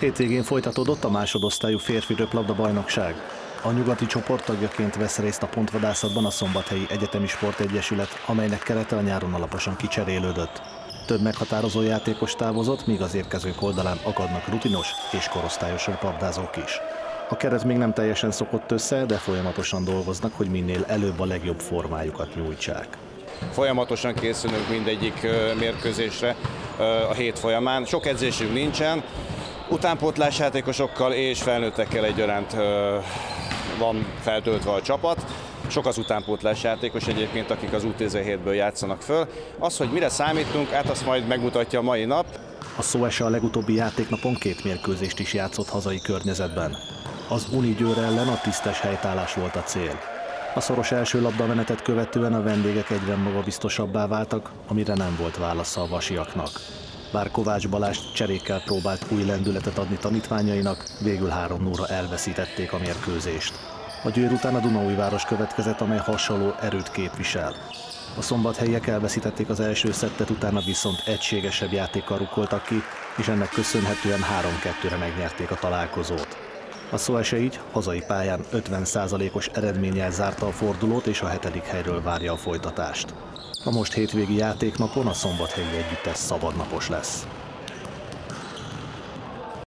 Hétvégén folytatódott a másodosztályú férfi röplabda bajnokság. A nyugati csoport tagjaként vesz részt a pontvadászatban a Szombathelyi Egyetemi Sportegyesület, amelynek kerete a nyáron alaposan kicserélődött. Több meghatározó játékos távozott, míg az érkezők oldalán akadnak rutinos és korosztályos röplabdázók is. A keret még nem teljesen szokott össze, de folyamatosan dolgoznak, hogy minél előbb a legjobb formájukat nyújtsák. Folyamatosan készülünk mindegyik mérkőzésre a hét folyamán. Sok edzésünk nincsen, utánpótlás játékosokkal és felnőttekkel egyaránt van feltöltve a csapat. Sok az utánpótlás játékos egyébként, akik az U17-ből játszanak föl. Az, hogy mire számítunk, hát azt majd megmutatja a mai nap. A Szóese a legutóbbi játéknapon két mérkőzést is játszott hazai környezetben. Az Uni Győr ellen a tisztes helytállás volt a cél. A szoros első labdamenetet követően a vendégek egyre magabiztosabbá váltak, amire nem volt válasza a vasiaknak. Bár Kovács Balázs cserékkel próbált új lendületet adni tanítványainak, végül 3 0 elveszítették a mérkőzést. A Győr után a Dunaújváros következett, amely hasonló erőt képvisel. A szombathelyiek elveszítették az első szettet, utána viszont egységesebb játékkal rukkoltak ki, és ennek köszönhetően 3-2-re megnyerték a találkozót. A Szóese így hazai pályán 50%-os eredménnyel zárta a fordulót, és a hetedik helyről várja a folytatást. A most hétvégi játéknapon a szombathelyi együttes szabadnapos lesz.